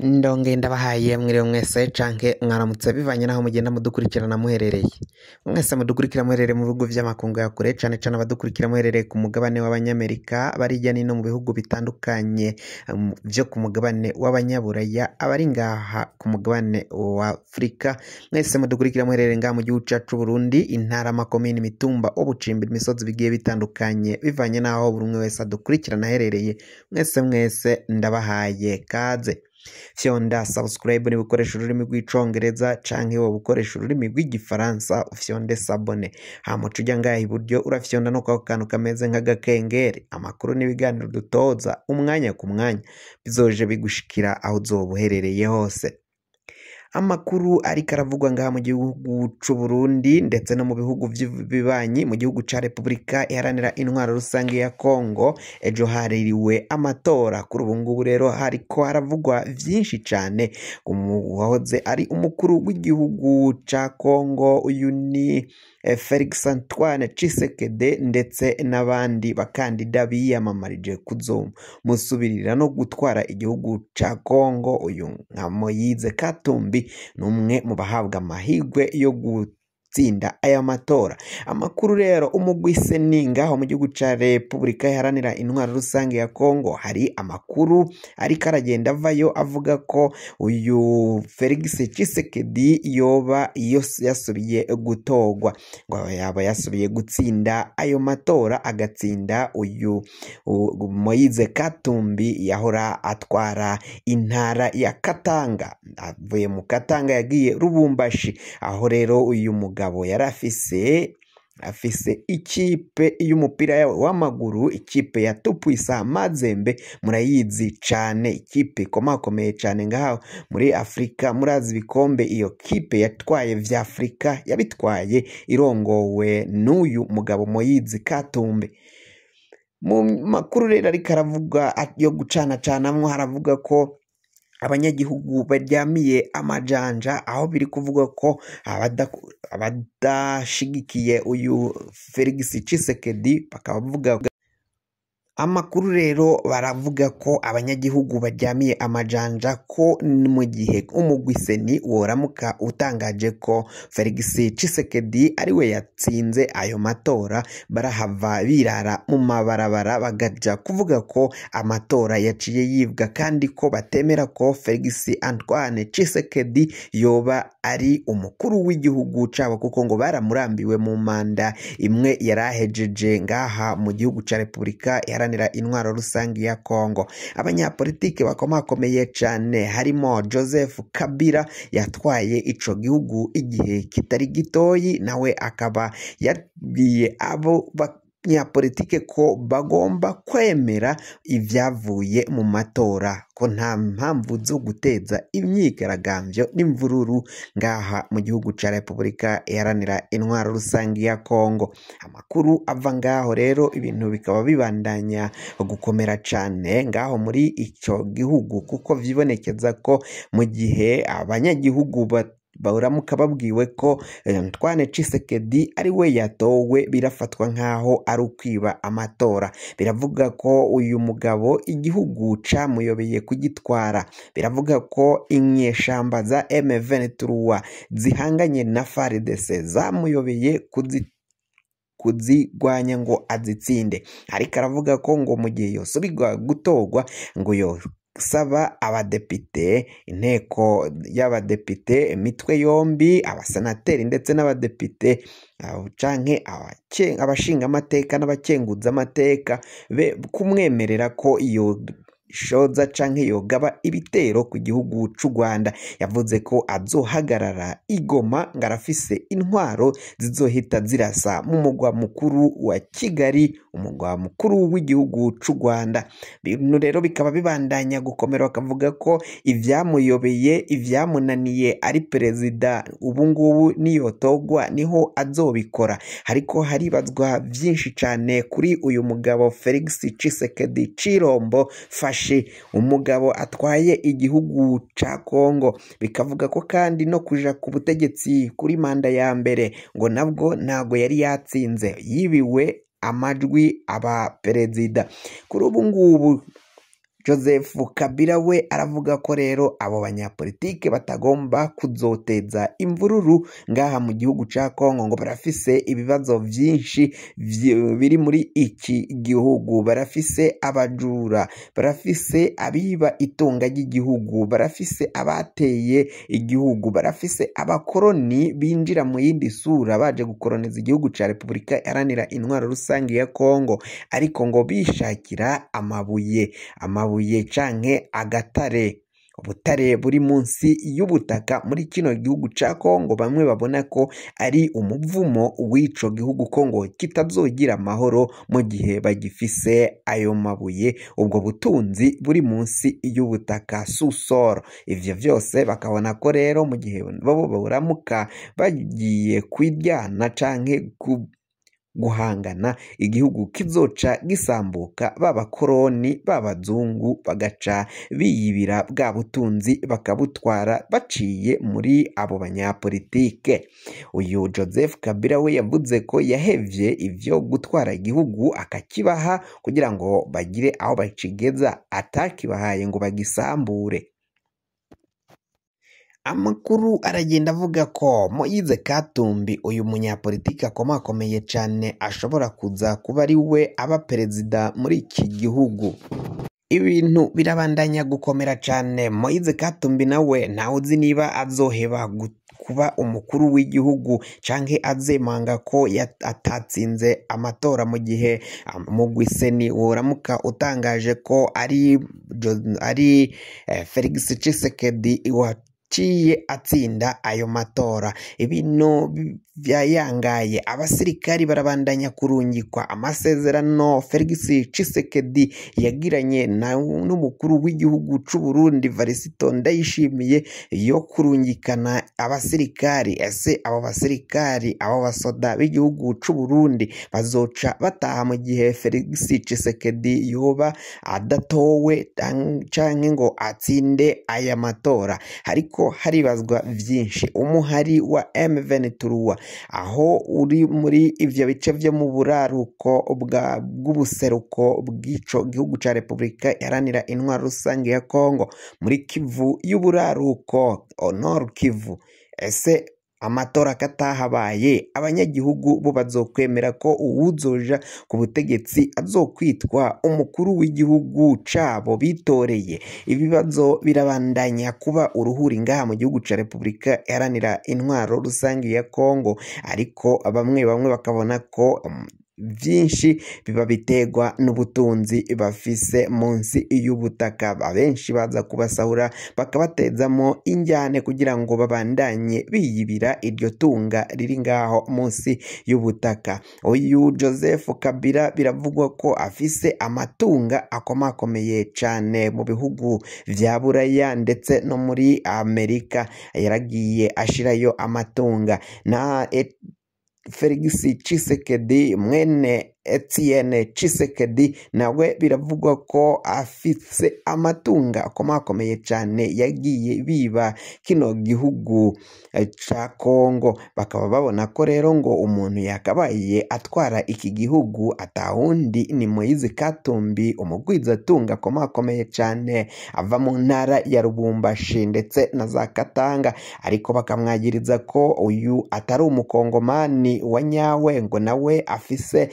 ndongeye ndabahaye mwiriwe mwese canke mwaramutse bivanye n'aho mugenda mudukurikirana muherereye. Mwese mudukurikira muherereye mu bihugu vy'amakungu ya kure cane cane abadukurikira muherereye ku mugabane w'abanyamerika abari hirya no hino mu bihugu bitandukanye um, vyo ku mugabane w'abanyaburaya abari ngaha ku mugabane wa afurika mwese mudukurikira muherereye ngaha mu gihugu cacu c'uburundi intara amakomine imitumba ubucimbira imisozi bigiye bitandukanye bivanye n'aho buri umwe wese adukurikirana aherereye. Mwese mwese ndabahaye kaze. Fyonda subscribe niba ukoresha ururimi rw'icongereza canke wowe ukoresha ururimi rw'igifaransa ufyonde sabone. Hamuca ujya ngaha iburyo urafyonda no kwako kantu kameze nk'agakengeri. Amakuru n'ibiganiro dutoza umwanya ku mwanya. Bizoje bigushikira aho uzoba uherereye hose. Amakuru ariko aravugwa ngaha mu gihugu c'u Burundi ndetse no mu bihugu vy'ibibanyi mu gihugu ca Repubulika iharanira intwaro rusange ya Kongo ejo haririwe amatora. Kuri ubu ngubu rero hariko haravugwa vyinshi cane. Uwahoze ari umukuru w'igihugu ca Kongo uyu ni Felix Antoine Tshisekedi ndetse n'abandi bakandida biyamamarije kuzomusubirira no gutwara igihugu ca Kongo uyu nka Moise Katumbi ni umwe mu bahabwa amahirwe yo gutsinda aya matora. Amakuru rero umugwi seni ngaho mu gihugu ca repubulika iharanira intwaro rusange ya kongo hari amakuru ariko aragenda avayo avuga ko uyu felix Tshisekedi yoba yasubiye gutorwa ngo yaba yasubiye gutsinda ayo matora agatsinda uyu Moise Katumbi yahora atwara intara ya Katanga. Avuye mu Katanga yagiye Rubumbashi aho rero uyu mugabo yari afise afise ikipe y'umupira w'amaguru ikipe ya Tupwisa Mazembe murayizi cane ikipe ikomakomeye cane ngaho muri Afurika murazi ibikombe iyo kipe yatwaye vya Afurika yabitwaye irongowe n'uyu mugabo Moise Katumbi. Mu makuru rero ariko aravuga yo gucanacanamwo haravuga ko abanyagihugu baryamiye amajanja aho biri kuvuga ko abada- abadashigikiye uyu Felix Tshisekedi bakaba bavuga amakuru rero baravuga ko abanyagihugu baryamiye amajanja ko mu gihe umugwi seni woramuka utangaje ko Felix Tshisekedi ari we yatsinze ayo matora barahava birara mu mabarabara bagaja kuvuga ko amatora yaciye yibwa kandi ko batemera ko Felix Antoine Tshisekedi yoba ari umukuru w'igihugu cabo kuko ngo baramurambiwe mu manda imwe yarahejeje ngaha mu gihugu ca Repubulika iharanira intwaro rusange ya Kongo abanyapolitike bakomakomeye cane harimo Joseph Kabila yatwaye ico gihugu igihe kitari gitoyi nawe akaba yabwiye abo banyapolitike ko bagomba kwemera ivyavuye mu matora. Ko nta mpamvu zo guteza imyigaragambyo n'imvururu ngaha mu gihugu ca Repubulika iharanira intwaro rusange ya Kongo amakuru ava ngaho rero ibintu bikaba bibandanya gukomera cane ngaho muri ico gihugu kuko vyibonekeza ko mu gihe abanyagihugu ba- baramuka babwiwe ko eh, Antoine Tshisekedi ari we yatowe birafatwa nk'aho ari ukwiba amatora. Biravuga ko uyu mugabo igihugu camuyobeye kugitwara. Biravuga ko inyeshamba za M23 zihanganye na FARDC zamuyobeye kuzi kuzigwanya ngo azitsinde. Ariko aravuga ko ngo mu gihe yosubirwa gutorwa ngo yosaba abadepite inteko y'abadepite imitwe yombi abasenateri ndetse n'abadepite canke abashingamateka n'abakenguzamateka kumwemerera ko iyo shoza canke yogaba ibitero ku gihugu c'u Rwanda. Yavuze ko azohagarara igoma ngo arafise intwaro zizohita zirasa mu mugwa mukuru wa Kigali umugwa mukuru w'igihugu c'u Rwanda. Bintu rero bikaba bibandanya gukomera bakavuga ko ivyamuyobeye ivyamunaniye ari perezida. Ubu ngubu niyotogwa ni ho azobikora. Ariko haribazwa vyinshi cane kuri uyu mugabo Felix Tshisekedi Chirombo fashe umugabo atwaye igihugu ca Kongo bikavuga ko kandi no kuja ku butegetsi kuri manda ya mbere ngo nabwo ntago yari yatsinze. Yibiwe amajwi aba perezida. Kuri ubu ngubu joseph kabila we aravuga ko rero abo banyapolitike batagomba kuzoteza imvururu ngaha mu gihugu cya kongo ngo barafise ibibazo byinshi biri muri iki gihugu. Barafise abajura barafise abiba itunga ry'igihugu barafise abateye igihugu barafise abakoroni binjira mu yindi sura baje gukoroniza igihugu cya repubulika iharanira intwaro rusange ya kongo ariko ngo bishakira amabuye amabuye canke agatare. Ubutare buri munsi y'ubutaka muri kino gihugu cya kongo bamwe babona ko ari umuvumo w'ico gihugu ko ngo kitazogira amahoro mu gihe bagifise ayo mabuye. Ubwo butunzi buri munsi y'ubutaka susoro ivyo vyose bakabona ko rero mu gihe bobo buramuka bagiye kwiryana canke ku guhangana. Igihugu kizoca gisambuka b'abakoroni b'abazungu bagaca biyibira bwa butunzi bakabutwara baciye muri abo banyapolitike. Uyu joseph kabila we yavuze ko yahevye ivyo gutwara igihugu akakibaha kugira ngo bagire aho bakigeza atakibahaye ngo bagisambure. Amakuru aragenda avuga ko Moise Katumbi uyu munyapolitiki akomakomeye cyane ashobora kuza kuba ari we aba perezida muri iki gihugu. Ibintu birabandanya gukomera cyane Moise Katumbi nawe ntawe uzi niba azoheba kuba umukuru w'igihugu canke azemanga ko atatsinze amatora mu gihe mugwi seni woramuka utangaje ko ari ari eh, Felix Tshisekedi waciye atsinda ayo matora. Ibintu bi- byayangaye. Abasirikari barabandanya kurungikwa. Amasezerano Felix Tshisekedi yagiranye n'umukuru w'igihugu c'u Burundi Varisito Ndayishimiye yo kurungikana abasirikari. Ese abo basirikari abo basoda b'igihugu c'u Burundi bazoca bataha mu gihe Felix Tshisekedi yoba adatowe canke ngo atsinde aya matora? Ariko haribazwa vyinshi. Umuhari wa M23 aho uri muri ivyo bice vyo mu buraruko bw'ubuseruko bw'ico gihugu ca Repubulika iharanira intwaro rusange ya Kongo muri Kivu y'uburaruko Nord Kivu. Ese amatora katahabaye abanyagihugu bo bazokwemera ko uwuzoja ku butegetsi azokwitwa umukuru w'igihugu cabo bitoreye. Ibibazo birabandanya kuba uruhuri ngaha mu gihugu ca Repubulika iharanira intwaro rusange ya Kongo ariko bamwe bamwe bakabona ko byinshi biba biterwa n'ubutunzi bafise munsi y'ubutaka. Abenshi baza kubasahura bakabatezamo injyane kugira ngo babandanye biyibira iryo tunga riri ngaho munsi y'ubutaka. Uyu joseph kabila biravugwa ko afise amatunga akomakomeye cyane mu bihugu vya buraya ndetse no muri amerika. Yaragiye ashirayo amatunga. Na Felix Tshisekedi mwene Etienne Tshisekedi nawe biravugwa ko afise amatunga akomakomeye cyane yagiye biba kino gihugu eh, ca Kongo bakaba babona ko rero ngo umuntu yakabaye atwara iki gihugu atawundi ni Moise Katumbi umugwizatunga akomakomeye cyane ava mu ntara ya Lubumbashi ndetse na za Katanga. Ariko bakamwagiriza ko uyu atari umukongomani wa nyawe ngo nawe afise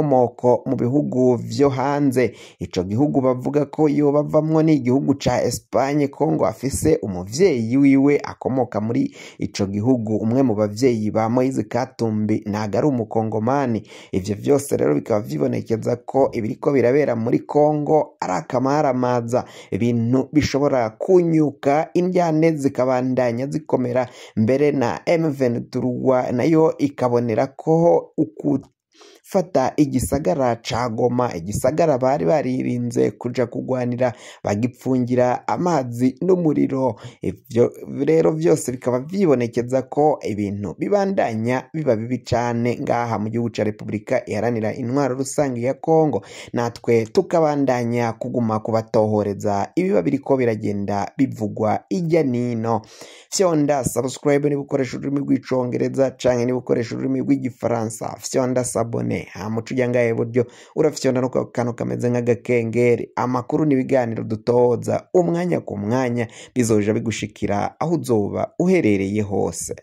inkomoko mu bihugu vyo hanze. Ico gihugu bavuga ko yo bavamwo ni igihugu ca Espagne ko ngo afise umuvyeyi wiwe akomoka muri ico gihugu. Umwe mu bavyeyi ba Moise Katumbi ntago ari umukongomani. Ivyo vyose rero bikaba vyibonekeza ko ibiriko birabera muri Kongo ari akamaramaza. Ibintu bishobora kunyuka indyane zikabandanya zikomera mbere na M23 na yo ikabonera ko uku fata igisagara ca Goma igisagara bari baririnze kuja kugwanira bagipfungira amazi n'umuriro. Ivyo rero vyose bikaba vyibonekeza ko ibintu bibandanya biba bibi cane ngaha mu gihugu ca Repubulika iharanira intwaro rusange ya Kongo natwe tukabandanya kuguma kubatohoreza. Ibiba biriko biragenda bivugwa ijya nino. Fyonda subscribe niba ukoresha ururimi rw'icongereza canke niba ukoresha ururimi rw'igifaransa. Fyonda sabone. Cyane hamuca ujya ngahe buryo urafyona no kano kameze nk'agakengeri. Amakuru n'ibiganiro dutoza umwanya ku mwanya bizoja bigushikira aho uzoba uherereye hose.